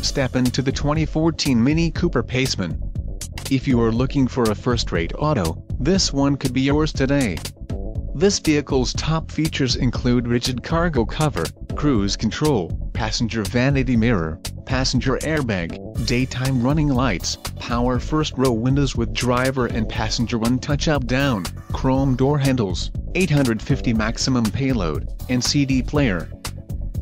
Step into the 2014 Mini Cooper Paceman. If you are looking for a first-rate auto, this one could be yours today. This vehicle's top features include rigid cargo cover, cruise control, passenger vanity mirror, passenger airbag, daytime running lights, power first row windows with driver and passenger one touch up down, chrome door handles, 850 maximum payload, and CD player.